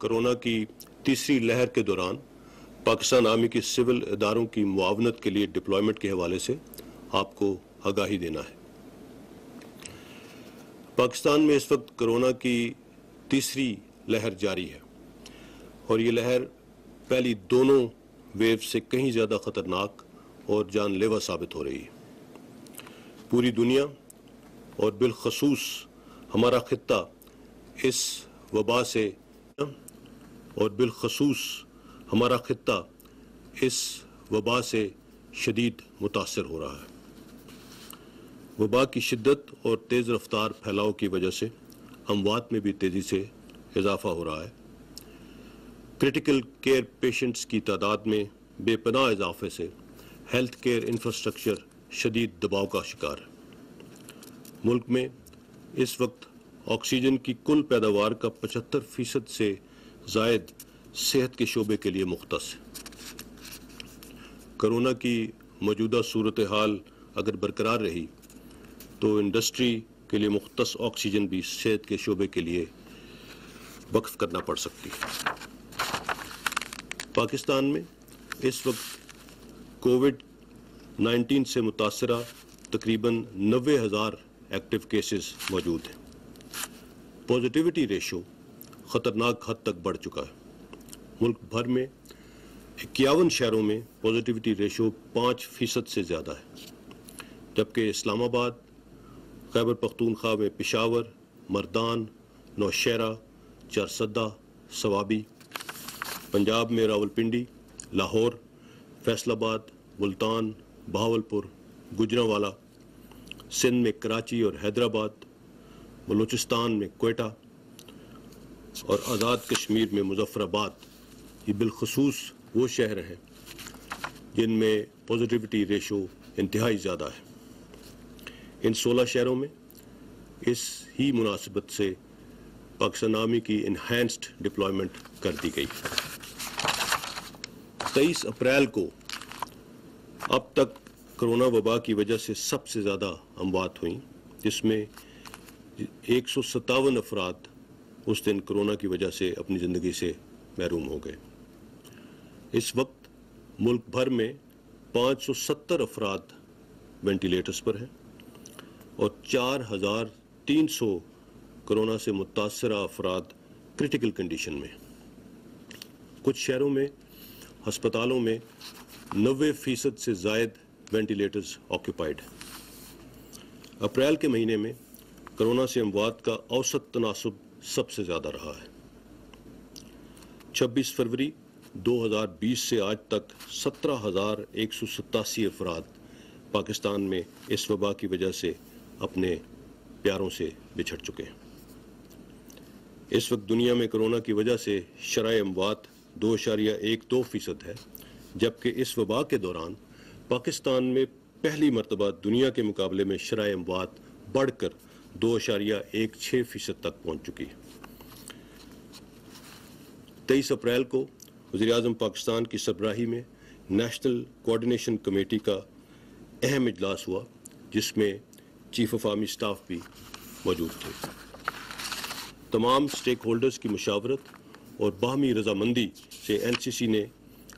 Corona की तीसरी लहर के दौरान पाकिस्तान आर्मी की सिविल इदारों की मुआवनत के लिए डिप्लॉयमेंट के हवाले से आपको आगाही देना है। पाकिस्तान में इस वक्त कोरोना की तीसरी लहर जारी है और ये लहर पहली दोनों वेव से कहीं ज़्यादा ख़तरनाक और जानलेवा साबित हो रही है। पूरी दुनिया और बिलखसूस हमारा खत्ता इस वबा से और बिलखसूस हमारा खत्ता इस वबा से शदीद मुतासर हो रहा है। वबा की शिद्दत और तेज़ रफ्तार फैलाव की वजह से अमवात में भी तेज़ी से इजाफा हो रहा है। क्रिटिकल केयर पेशेंट्स की तादाद में बेपनाह इजाफे से हेल्थ केयर इंफ्रास्ट्रक्चर शदीद दबाव का शिकार है। मुल्क में इस वक्त ऑक्सीजन की कुल पैदावार का 75 फ़ीसद से जायद सेहत के शोबे के लिए मुख्त कोरोना की मौजूदा सूरत हाल अगर बरकरार रही तो इंडस्ट्री के लिए मुख्त ऑक्सीजन भी सेहत के शोबे के लिए वक्फ करना पड़ सकती है। पाकिस्तान में इस वक्त कोविड 19 से मुतासरा तकरीबन नबे हज़ार एक्टिव केसेस मौजूद हैं। पॉजिटिविटी रेशो ख़तरनाक हद तक बढ़ चुका है। मुल्क भर में इक्यावन शहरों में पॉजिटिविटी रेशो पाँच फ़ीसद से ज़्यादा है। जबकि इस्लामाबाद, खैबर पख्तूनख्वा में पिशावर, मरदान नौशहरा चारसदा सवाबी, पंजाब में रावलपिंडी, लाहौर, फैसलाबाद, मुल्तान, बहावलपुर, गुजरावाला, सिंध में कराची और हैदराबाद, बलूचिस्तान में कोयटा और आज़ाद कश्मीर में मुजफ्फराबाद ये बिलखसूस वो शहर हैं, जिनमें पॉजिटिविटी रेशो इंतहाई ज़्यादा है। इन सोलह शहरों में इस ही मुनासिबत से पाकिस्तान आर्मी की इन्हेंस्ड डिप्लॉयमेंट कर दी गई तेईस अप्रैल को अब तक कोरोना वबा की वजह से सबसे ज़्यादा अमवात हुई, जिसमें एक सौ सत्तावन अफराद उस दिन कोरोना की वजह से अपनी ज़िंदगी से महरूम हो गए। इस वक्त मुल्क भर में 570 अफराद वेंटिलेटर्स पर हैं और 4,300 कोरोना से मुतासर अफराद क्रिटिकल कंडीशन में कुछ शहरों में हस्पतालों में नबे फ़ीसद से जायद वेंटिलेटर्स ऑक्यूपाइड अप्रैल के महीने में कोरोना से अमवात का औसत तनासब सबसे ज़्यादा रहा है। 26 फरवरी 2020 से आज तक सत्रह हज़ार एक सौ सतासी अफराद पाकिस्तान में इस वबा की वजह से अपने प्यारों से बिछड़ चुके हैं। इस वक्त दुनिया में कोरोना की वजह से शराय अमवात दो अशारिया एक दो फ़ीसद है, जबकि इस वबा के दौरान पाकिस्तान में पहली मरतबा दुनिया के मुकाबले में शराय अमवात बढ़कर दो अशारिया एक छः फ़ीसद तक पहुँच चुकी है। तेईस अप्रैल को वजी अजम पाकिस्तान की सरबराही में नेशनल कोऑर्डिनेशन कमेटी का अहम इजलास हुआ, जिसमें चीफ ऑफ़ आर्मी स्टाफ भी मौजूद थे। तमाम स्टेक होल्डर्स की मशावरत और बाहमी रजामंदी से एन सी सी ने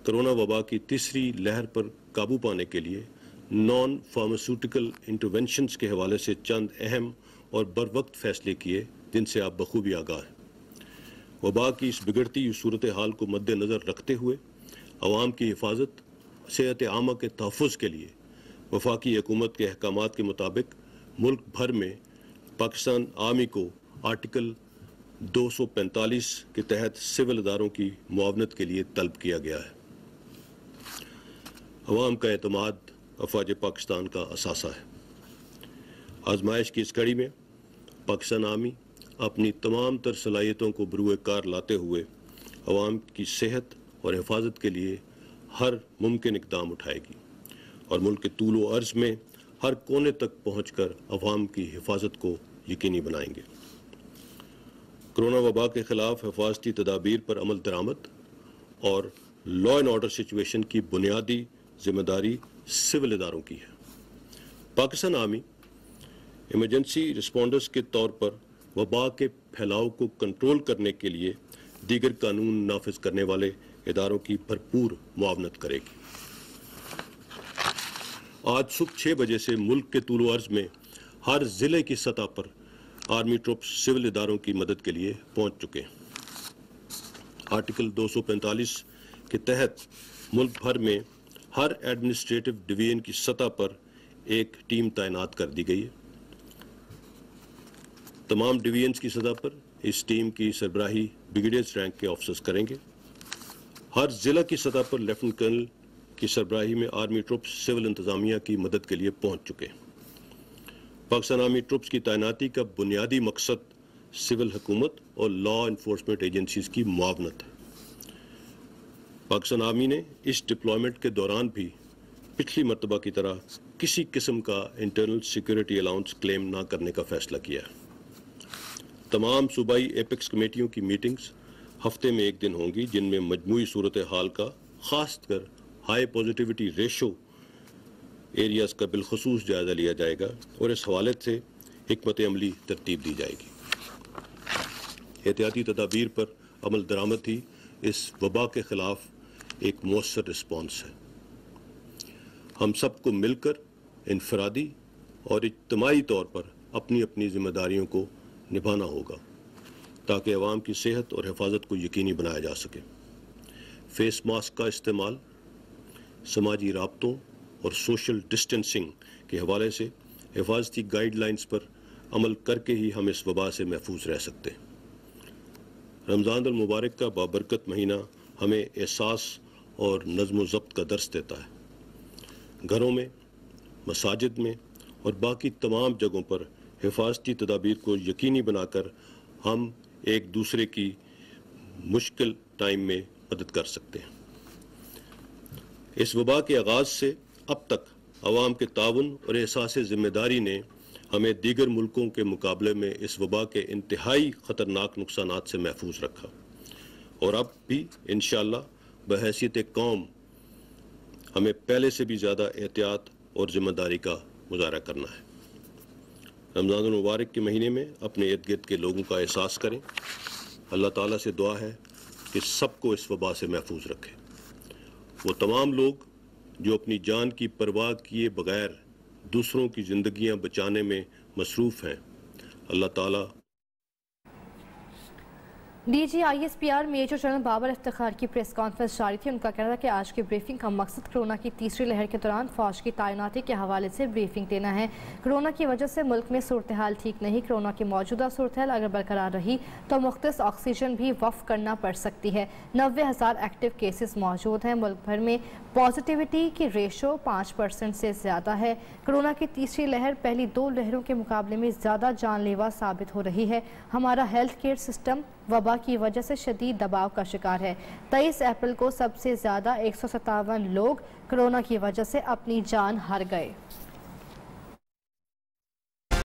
कोरोना वबा की तीसरी लहर पर काबू पाने के लिए नॉन फार्मास्यूटिकल इंटरवेंशंस के हवाले से चंद अहम और बर वक्त फैसले किए जिनसे आप बखूबी आगाह हैं। वबा की इस बिगड़ती सूरत हाल को मद्देनज़र रखते हुए आवाम की हिफाजत सेहत आमा के तहफ़ के लिए, वफाकी हुकूमत के अहकाम के मुताबिक मुल्क भर में पाकिस्तान आर्मी को आर्टिकल 245 के तहत सिविल अदारों की मुआवनत के लिए तलब किया गया है। अवाम का अतमाद अफवाज पाकिस्तान का असासा है। आजमाइश की इस कड़ी में पाकिस्तान आर्मी अपनी तमाम तर सलाहियतों को बरूए कार लाते हुए अवाम की सेहत और हिफाजत के लिए हर मुमकिन इकदाम उठाएगी और मुल्क के तूल अर्ज़ में हर कोने तक पहुँच कर अवाम की हिफाजत को यकीनी बनाएँगे। कोरोना वबा के ख़िलाफ़ हिफाजती तदाबीर पर अमल दरामद और लॉ एंड ऑर्डर सिचुएशन की बुनियादी ज़िम्मेदारी सिविल इदारों की है। पाकिस्तान आर्मी इमरजेंसी रिस्पॉन्डर्स के तौर पर वबा के फैलाव को कंट्रोल करने के लिए दीगर कानून नाफिज करने वाले इदारों की भरपूर मुआवनत करेगी। आज सुबह छः बजे से मुल्क के तूल अर्ज़ में हर ज़िले की सतह पर आर्मी ट्रुप्स सिविल इदारों की मदद के लिए पहुँच चुके हैं। आर्टिकल 245 के तहत मुल्क भर में हर एडमिनिस्ट्रेटिव डिवीज़न की सतह पर एक टीम तैनात कर दी गई है। तमाम डिवीजन्स की सतह पर इस टीम की सरबराही ब्रिगेडियर्स रैंक के ऑफिसर्स करेंगे। हर जिला की सतह पर लेफ्टिनेंट कर्नल की सरबराही में आर्मी ट्रुप्स सिविल इंतजामिया की मदद के लिए पहुँच चुके हैं। पाकिस्तान आर्मी ट्रुप्स की तैनाती का बुनियादी मकसद सिविल हुकूमत और लॉ इन्फोर्समेंट एजेंसीज की मुआवनत है। पाकिस्तान आर्मी ने इस डिप्लॉयमेंट के दौरान भी पिछली मरतबा की तरह किसी किस्म का इंटरनल सिक्योरिटी अलाउंस क्लेम ना करने का फैसला किया है। तमाम सूबाई एपेक्स कमेटियों की मीटिंग्स हफ़्ते में एक दिन होंगी, जिनमें मजमू सूरत हाल का ख़ास कर हाई पॉजिटिविटी रेशो एरियाज़ का बिलखसूस जायज़ा लिया जाएगा और इस हवाले से हमत अमली तरतीब दी जाएगी। एहतियाती तदाबीर पर अमल दरामद ही इस वबा के ख़िलाफ़ एक मौसर रिस्पॉन्स है। हम सबको मिलकर इनफरादी और इज्तमाही तौर पर अपनी अपनी जिम्मेदारियों को निभाना होगा, ताकि आवाम की सेहत और हिफाजत को यकीनी बनाया जा सके। फेस मास्क का इस्तेमाल, समाजी रबतों और सोशल डिस्टेंसिंग के हवाले से हिफाजती गाइडलाइंस पर अमल करके ही हम इस वबा से महफूज रह सकते हैं। रमज़ान मुबारक का बाबरकत महीना हमें एहसास और नज़म ज़ब्त का दर्स देता है। घरों में, मसाजिद में और बाकी तमाम जगहों पर हिफाजती तदाबीर को यकीनी बनाकर हम एक दूसरे की मुश्किल टाइम में मदद कर सकते हैं। इस वबा के आगाज़ से अब तक आवाम के ताउन और एहसास ज़िम्मेदारी ने हमें दीगर मुल्कों के मुकाबले में इस वबा के इंतहाई ख़तरनाक नुकसान से महफूज रखा। और अब भी इन बहसीत कौम हमें पहले से भी ज़्यादा एहतियात और ज़िम्मेदारी का मुजाहरा करना है। रमज़ान मुबारक के महीने में अपने इर्द गिर्द के लोगों का एहसास करें। अल्लाह ताला से दुआ है कि सबको इस वबा से महफूज रखें। वो तमाम लोग जो अपनी जान की परवाह किए बगैर दूसरों की ज़िंदगियाँ बचाने में मसरूफ़ हैं, अल्लाह ताला D G I S P R major general Babar Iftikhar की प्रेस कॉन्फ्रेंस जारी थी। उनका कहना था कि आज की ब्रीफिंग का मकसद कोरोना की तीसरी लहर के दौरान फौज की तैनाती के हवाले से ब्रीफिंग देना है। कोरोना की वजह से मुल्क में सूरत हाल ठीक नहीं, कोरोना की मौजूदा सूरत हाल अगर बरकरार रही तो मुख्त ऑक्सीजन भी वफ करना पड़ सकती है। नबे हज़ार एक्टिव केसेस मौजूद हैं। मुल्क भर में पॉजिटिविटी की रेशो पाँच परसेंट से ज़्यादा है। कोरोना की तीसरी लहर पहली दो लहरों के मुकाबले में ज़्यादा जानलेवा साबित हो रही है। हमारा हेल्थ केयर सिस्टम वबा की वजह से शदीद दबाव का शिकार है। तेईस अप्रैल को सबसे ज़्यादा एक लोग कोरोना की वजह से अपनी जान हार गए।